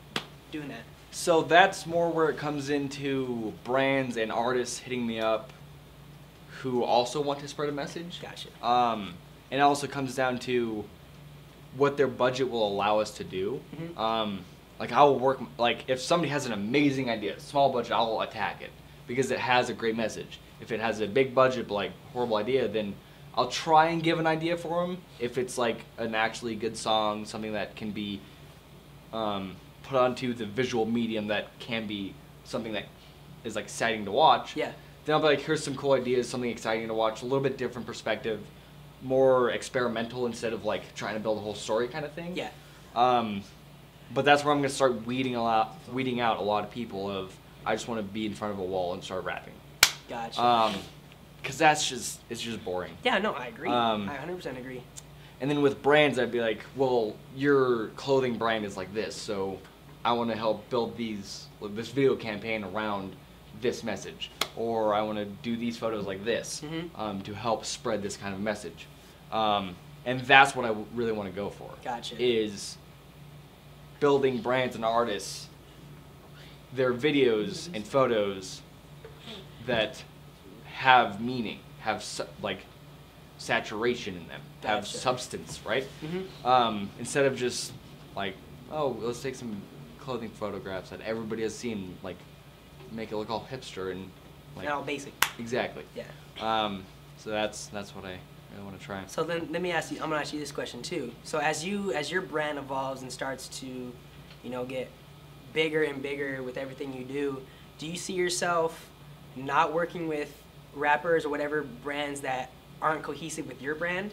Speaker 1: doing that?
Speaker 2: So that's more where it comes into brands and artists hitting me up who also want to spread a message.
Speaker 1: Gotcha.
Speaker 2: Um, and it also comes down to what their budget will allow us to do.
Speaker 1: Mhm.
Speaker 2: Um, like I'll work like if somebody has an amazing idea, small budget, I'll attack it because it has a great message. If it has a big budget but like horrible idea, then I'll try and give an idea for them. If it's like an actually good song, something that can be um, put onto the visual medium that can be something that is like exciting to watch.
Speaker 1: Yeah.
Speaker 2: Then I'll be like, here's some cool ideas, something exciting to watch, a little bit different perspective, more experimental instead of like trying to build a whole story kind of thing.
Speaker 1: Yeah.
Speaker 2: Um, but that's where I'm gonna start weeding a lot, weeding out a lot of people of I just want to be in front of a wall and start rapping.
Speaker 1: Gotcha.
Speaker 2: Um, cause that's just it's just boring.
Speaker 1: yeah. No, I agree.
Speaker 2: um,
Speaker 1: I 100% agree.
Speaker 2: And then with brands, I'd be like, well, your clothing brand is like this, so I want to help build these this video campaign around this message, or I want to do these photos like this
Speaker 1: Mhm.
Speaker 2: um, to help spread this kind of message. Um, and that's what I w- really want to go for.
Speaker 1: Gotcha.
Speaker 2: Is building brands and artists, their videos and photos that have meaning, have like saturation in them, have substance, right?
Speaker 1: Mhm.
Speaker 2: Um, instead of just like, oh, let's take some clothing photographs that everybody has seen, like make it look all hipster and like
Speaker 1: all basic.
Speaker 2: exactly.
Speaker 1: Yeah.
Speaker 2: Um, so that's that's what I really want to try.
Speaker 1: So then let me ask you. I'm gonna ask you this question too. So as you as your brand evolves and starts to, you know, get bigger and bigger with everything you do, do you see yourself not working with rappers or whatever brands that aren't cohesive with your brand?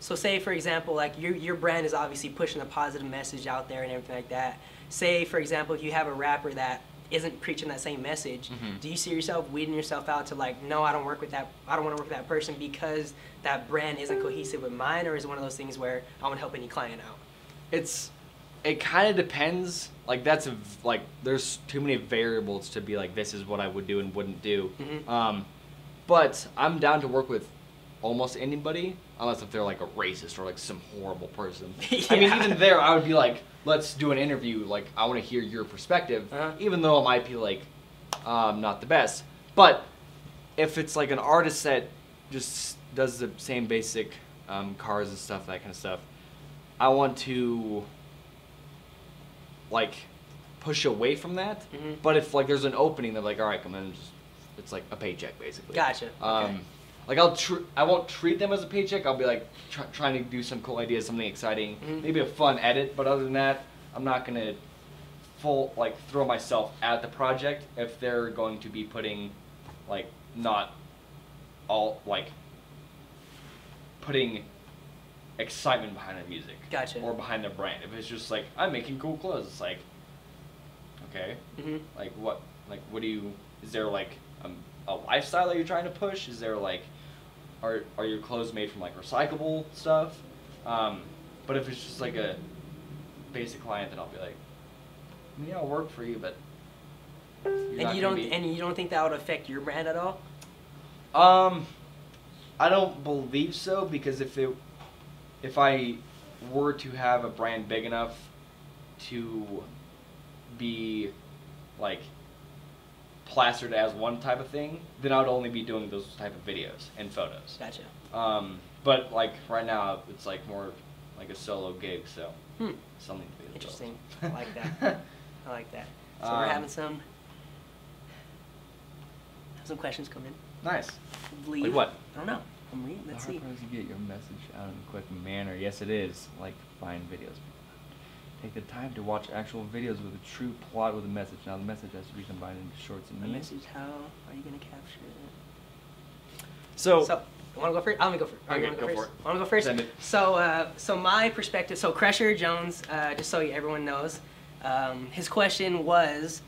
Speaker 1: So say for example, like your your brand is obviously pushing a positive message out there and everything like that. Say for example, if you have a rapper that isn't preaching that same message,
Speaker 2: Mhm.
Speaker 1: do you see yourself weeding yourself out to like, no, I don't work with that. I don't want to work with that person because that brand isn't cohesive with mine, or is it one of those things where I want to help any client out?
Speaker 2: It's it kind of depends. Like that's like there's too many variables to be like this is what I would do and wouldn't do.
Speaker 1: Mhm.
Speaker 2: Um, but I'm down to work with almost anybody unless if they're like a racist or like some horrible person. I mean, even there, I would be like, let's do an interview. Like I want to hear your perspective,
Speaker 1: Uh-huh.
Speaker 2: even though it might be like um, not the best. But if it's like an artist that just does the same basic um, cars and stuff, that kind of stuff, I want to like push away from that.
Speaker 1: Mhm.
Speaker 2: But if like there's an opening, they're like, all right, come in. and Just, it's like a paycheck basically.
Speaker 1: Gotcha.
Speaker 2: Um,
Speaker 1: Okay.
Speaker 2: Like I'll tr- I won't treat them as a paycheck. I'll be like try- trying to do some cool ideas, something exciting,
Speaker 1: Mhm.
Speaker 2: maybe a fun edit. But other than that, I'm not gonna full like throw myself at the project if they're going to be putting like not all like putting excitement behind their music
Speaker 1: Gotcha.
Speaker 2: or behind their brand. If it's just like I'm making cool clothes, it's like okay,
Speaker 1: hmm
Speaker 2: like what like what do you is there like um, a lifestyle that you're trying to push is there like are are your clothes made from like recyclable stuff um, but if it's just like a basic client then i'll be like yeah i'll work for you but You're
Speaker 1: and
Speaker 2: not
Speaker 1: you don't
Speaker 2: be-
Speaker 1: and you don't think that would affect your brand at all?
Speaker 2: Um, I don't believe so because if it, if I were to have a brand big enough to be like plastered as one type of thing, then I would only be doing those type of videos and photos.
Speaker 1: Gotcha.
Speaker 2: Um, but like right now, it's like more like a solo gig, so
Speaker 1: Hmm.
Speaker 2: something to be
Speaker 1: Interesting. I like that. I like that. So we're
Speaker 2: Um,
Speaker 1: having some some questions come in.
Speaker 2: Nice.
Speaker 1: Believe.
Speaker 3: Like what?
Speaker 1: I don't know. I'm reading.
Speaker 4: The
Speaker 1: Let's
Speaker 4: hard
Speaker 1: see.
Speaker 4: part is to get your message out in a quick manner. Yes, it is. Like find videos. Take the time to watch actual videos with a true plot with a message. Now the message has to be combined into shorts and
Speaker 1: A
Speaker 4: memes.
Speaker 1: message. How are you gonna capture it?
Speaker 3: So,
Speaker 1: So, I want to go first. I'm gonna go first.
Speaker 2: Okay,
Speaker 1: you wanna
Speaker 2: go
Speaker 1: first?
Speaker 2: for it.
Speaker 1: I want to go first.
Speaker 2: Send it.
Speaker 1: So, uh, so my perspective. So, Crusher Jones, uh, just so everyone knows, um, his question was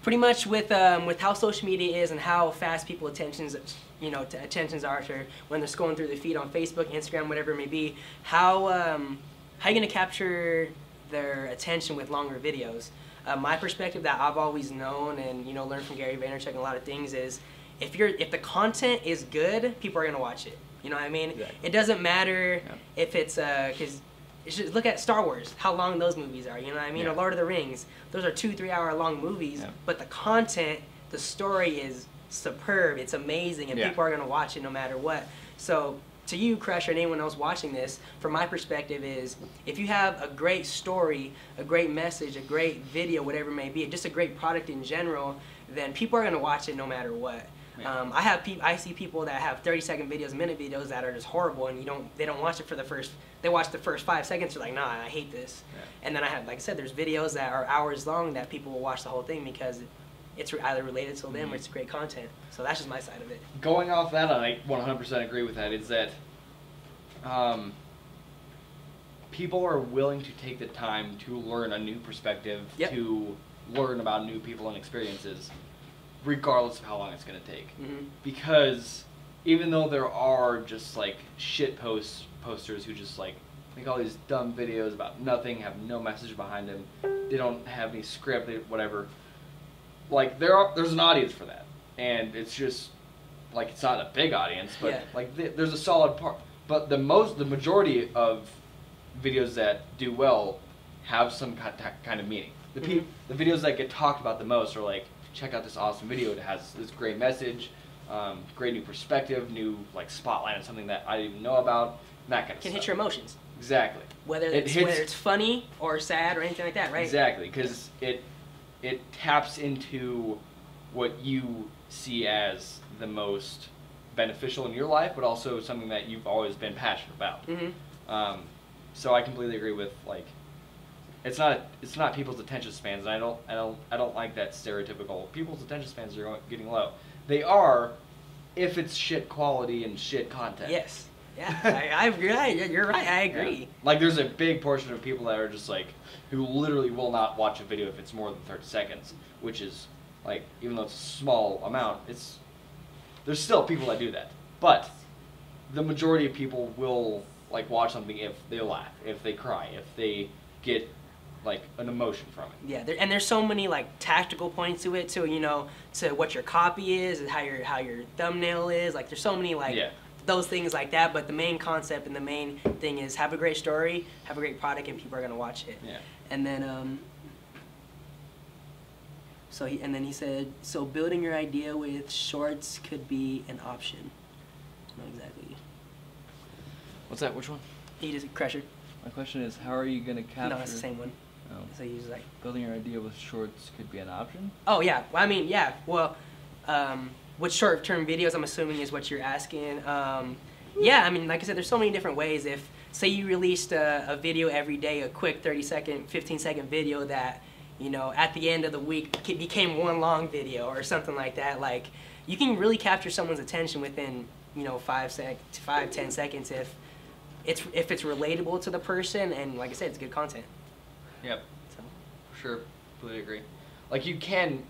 Speaker 1: pretty much with um, with how social media is and how fast people attentions you know t- attentions are to when they're scrolling through the feed on Facebook, Instagram, whatever it may be. How um, how are you gonna capture their attention with longer videos? Uh, my perspective that I've always known and you know learned from Gary Vaynerchuk and a lot of things is if you're if the content is good, people are gonna watch it. You know what I mean?
Speaker 3: Exactly.
Speaker 1: It doesn't matter
Speaker 4: Yeah.
Speaker 1: if it's because just look at Star Wars, how long those movies are. You know what I mean?
Speaker 2: Yeah.
Speaker 1: Or Lord of the Rings, those are two, three hour long movies,
Speaker 4: Yeah.
Speaker 1: but the content, the story is superb. It's amazing, and people are gonna watch it no matter what. So to you, Crusher, and anyone else watching this, from my perspective, is if you have a great story, a great message, a great video, whatever it may be, just a great product in general, then people are gonna watch it no matter what.
Speaker 2: Yeah.
Speaker 1: Um, I have peop- I see people that have 30 second videos, minute videos that are just horrible, and you don't they don't watch it for the first they watch the first five seconds. They're like, nah, I hate this.
Speaker 2: Yeah.
Speaker 1: And then I have, like I said, there's videos that are hours long that people will watch the whole thing because it's either related to them
Speaker 2: Mm-hmm.
Speaker 1: or it's great content. So that's just my side of it.
Speaker 2: going off that, I 100% agree with that. Is that um, people are willing to take the time to learn a new perspective,
Speaker 1: Yep.
Speaker 2: to learn about new people and experiences, regardless of how long it's going to take.
Speaker 1: hmm
Speaker 2: Because even though there are just like shit posts posters who just like make all these dumb videos about nothing, have no message behind them, they don't have any script, they, whatever. Like there are, there's an audience for that, and it's just like it's not a big audience, but
Speaker 1: Yeah.
Speaker 2: like th- there's a solid part. But the most, the majority of videos that do well have some kind of meaning. The pe-
Speaker 1: Mhm.
Speaker 2: the videos that get talked about the most are like, check out this awesome video. It has this great message, um, great new perspective, new like spotlight on something that I didn't even know about. That kind of
Speaker 1: Can
Speaker 2: stuff.
Speaker 1: hit your emotions,
Speaker 2: exactly.
Speaker 1: whether
Speaker 2: It
Speaker 1: it's
Speaker 2: hits-
Speaker 1: whether it's funny or sad or anything like that, right?
Speaker 2: Exactly, because it it taps into what you see as the most beneficial in your life, but also something that you've always been passionate about.
Speaker 1: hmm
Speaker 2: Um, so I completely agree with like, it's not it's not people's attention spans, and I don't I don't I don't like that stereotypical people's attention spans are getting low. They are, if it's shit quality and shit content.
Speaker 1: Yes. Yeah, I, I agree. I- You're right. I
Speaker 2: Yeah.
Speaker 1: agree.
Speaker 2: Like there's a big portion of people that are just like who literally will not watch a video if it's more than 30 seconds, which is like even though it's a small amount, it's there's still people that do that. But the majority of people will like watch something if they laugh, if they cry, if they get like an emotion from it.
Speaker 1: Yeah, there, and there's so many like tactical points to it too. You know, to what your copy is, and how your how your thumbnail is. Like, there's so many like
Speaker 2: Yeah.
Speaker 1: Those things like that. But the main concept and the main thing is have a great story, have a great product, and people are gonna watch it.
Speaker 2: Yeah.
Speaker 1: And then um. So he, and then he said, so building your idea with shorts could be an option. Not exactly.
Speaker 3: what's that? Which one?
Speaker 1: He just crusher.
Speaker 4: My question is, how are you gonna capture?
Speaker 1: No, it's the same one.
Speaker 4: Oh.
Speaker 1: So he's like.
Speaker 4: Building your idea with shorts could be an option.
Speaker 1: Oh yeah, well, I mean yeah. Well, um, what short-term videos I'm assuming is what you're asking. Um, yeah, I mean like I said, there's so many different ways. If say you released a, a video every day, a quick 30 second, 15 second video that you know at the end of the week became one long video or something like that. Like you can really capture someone's attention within you know five sec, five ten seconds if it's if it's relatable to the person and like I said, it's good content.
Speaker 2: Yep.
Speaker 1: So.
Speaker 2: For sure, completely agree. Like you can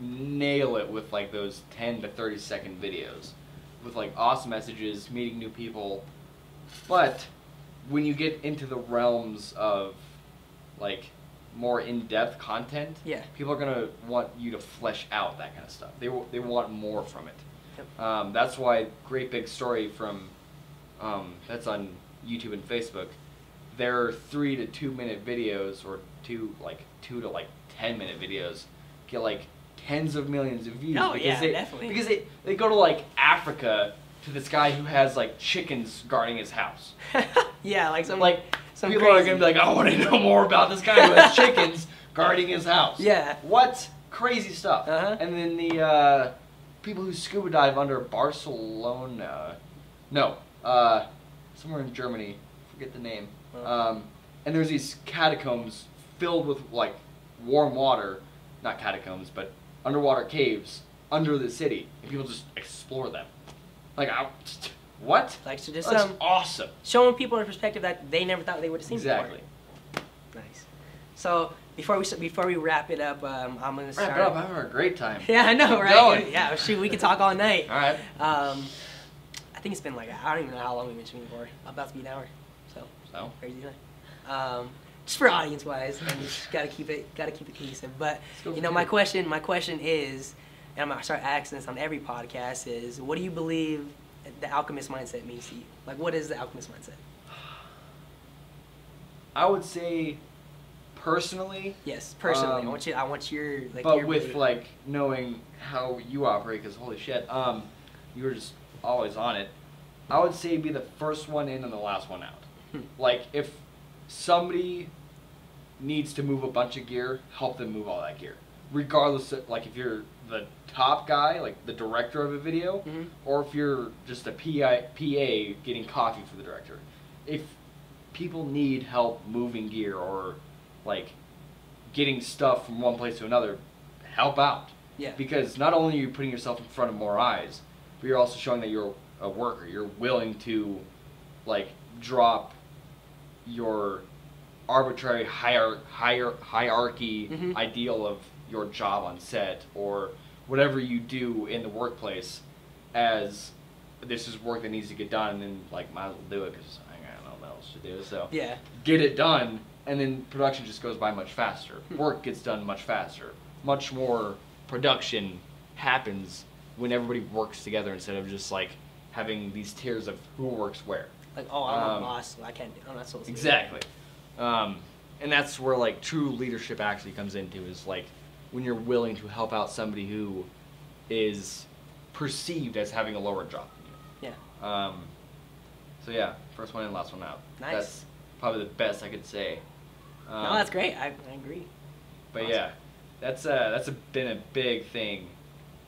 Speaker 2: nail it with like those 10 to 30 second videos with like awesome messages, meeting new people. But when you get into the realms of like more in-depth content,
Speaker 1: Yeah.
Speaker 2: people are gonna want you to flesh out that kind of stuff. They w- they want more from it.
Speaker 1: Yep.
Speaker 2: Um, that's why Great Big Story from um, that's on YouTube and Facebook. Their three to two minute videos or two like two to like ten minute videos get like tens of millions of views
Speaker 1: Oh,
Speaker 2: because
Speaker 1: yeah,
Speaker 2: they
Speaker 1: definitely.
Speaker 2: because they they go to like Africa to this guy who has like chickens guarding his house.
Speaker 1: yeah, like some
Speaker 2: Like
Speaker 1: some
Speaker 2: people are gonna be like, I want to know more about this guy who has chickens guarding his house.
Speaker 1: Yeah.
Speaker 2: What crazy stuff?
Speaker 1: Uh-huh.
Speaker 2: And then the uh, people who scuba dive under Barcelona, no, uh, somewhere in Germany, forget the name.
Speaker 1: Oh.
Speaker 2: Um, and there's these catacombs filled with like warm water, not catacombs, but underwater caves under the city, and people just explore them. Like, I, what?
Speaker 1: like to just
Speaker 2: That's
Speaker 1: um,
Speaker 2: awesome.
Speaker 1: showing people a perspective that they never thought they would have seen
Speaker 2: Exactly.
Speaker 1: before. Nice. So before we before we wrap it up, um, I'm gonna start.
Speaker 2: Wrap it up. I'm having a great time.
Speaker 1: Yeah, I know,
Speaker 2: Keep
Speaker 1: right?
Speaker 2: going.
Speaker 1: Yeah, shoot, we could talk all night.
Speaker 2: All right.
Speaker 1: Um, I think it's been like I don't even know how long we've been shooting for. About to be an hour. So
Speaker 2: So.
Speaker 1: crazy time. Um, just for audience wise, and just gotta keep it gotta keep it cohesive. But you know, my question my question is, and I'm gonna start asking this on every podcast is, what do you believe the alchemist mindset means to you? Like, what is the alchemist mindset?
Speaker 2: I would say, personally,
Speaker 1: Yes, personally, I
Speaker 2: Um,
Speaker 1: want you. I want your like.
Speaker 2: but
Speaker 1: your
Speaker 2: with
Speaker 1: belief.
Speaker 2: like knowing how you operate, because holy shit, um, you were just always on it. I would say be the first one in and the last one out.
Speaker 1: Hmm.
Speaker 2: Like if somebody needs to move a bunch of gear, help them move all that gear, regardless of like if you're the top guy, like the director of a video,
Speaker 1: Mhm.
Speaker 2: or if you're just a PI, PA getting coffee for the director. If people need help moving gear or like getting stuff from one place to another, help out.
Speaker 1: Yeah.
Speaker 2: Because not only are you putting yourself in front of more eyes, but you're also showing that you're a worker. You're willing to like drop your arbitrary hier- hier- hierarchy
Speaker 1: Mhm.
Speaker 2: ideal of your job on set or whatever you do in the workplace as this is work that needs to get done and then like might as well do it because I got nothing else to do so
Speaker 1: Yeah.
Speaker 2: get it done and then production just goes by much faster
Speaker 1: Hmm.
Speaker 2: work gets done much faster much more production happens when everybody works together instead of just like having these tiers of who works where
Speaker 1: Like, oh, I'm a
Speaker 2: Um,
Speaker 1: boss, so I can't. do I'm not supposed to.
Speaker 2: Exactly. Um, and that's where like true leadership actually comes into is like when you're willing to help out somebody who is perceived as having a lower job than you. Um, so yeah, first one in, last one out.
Speaker 1: Nice.
Speaker 2: That's probably the best I could say.
Speaker 1: Yeah.
Speaker 2: Um,
Speaker 1: no, that's great. I, I agree.
Speaker 2: But
Speaker 1: Awesome.
Speaker 2: yeah, that's uh, that's a, been a big thing.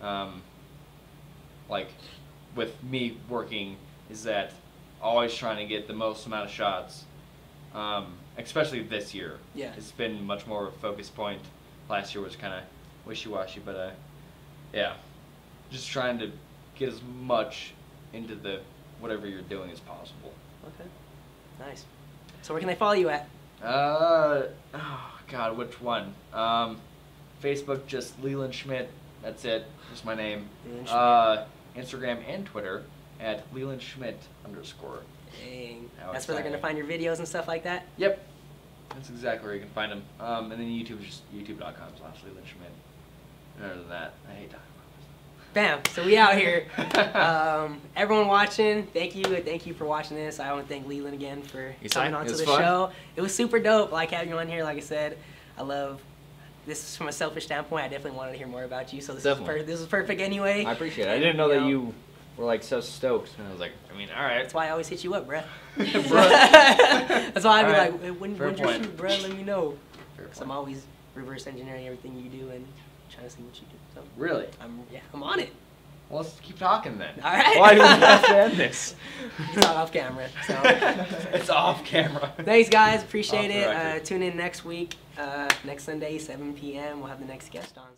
Speaker 2: Um, like with me working is that always trying to get the most amount of shots. Um, especially this year.
Speaker 1: Yeah.
Speaker 2: It's been much more of a focus point. Last year was kind of wishy-washy, but uh, yeah, just trying to get as much into the whatever you're doing as possible.
Speaker 1: Okay. Nice. So where can they follow you at?
Speaker 2: Uh, oh God, which one? Um, Facebook, just Leland Schmidt. That's it. Just my name. Uh, Instagram and Twitter at Leland Schmidt underscore.
Speaker 1: Dang.
Speaker 2: How
Speaker 1: That's where they're gonna find your videos and stuff like that.
Speaker 2: Yep. That's exactly where you can find them. Um, and then YouTube is just youtube.com slash Leland Schmidt. And other than that, I hate talking about this.
Speaker 1: Bam. So we out here. um, everyone watching, thank you. Thank you for watching this. I want to thank Leland again for
Speaker 3: It's
Speaker 1: coming on to the
Speaker 3: fun.
Speaker 1: show. It was super dope. Like having you on here. Like I said, I love. This is from a selfish standpoint. I definitely wanted to hear more about you. So this
Speaker 3: Definitely.
Speaker 1: is per- this is perfect anyway.
Speaker 3: I appreciate it. I didn't know that you were like so stoked. And I was like, I mean, all right.
Speaker 1: That's why I always hit you up, bruh.
Speaker 2: Bruh.
Speaker 1: That's why I'd be
Speaker 2: Alright.
Speaker 1: like, "Hey, when,
Speaker 2: Fair
Speaker 1: your
Speaker 2: point.
Speaker 1: shoot, bruh? Let me know. Because I'm always reverse engineering everything you do and trying to see what you do. So
Speaker 2: Really?
Speaker 1: I'm yeah, I'm on it.
Speaker 2: Well, let's keep talking then.
Speaker 1: All right.
Speaker 3: Why do we have to end this?
Speaker 1: It's not off camera. So
Speaker 2: it's off camera.
Speaker 1: thanks, guys. Appreciate
Speaker 2: Off
Speaker 1: it. Uh, tune in next week, uh, next Sunday, 7 p.m. We'll have the next guest on.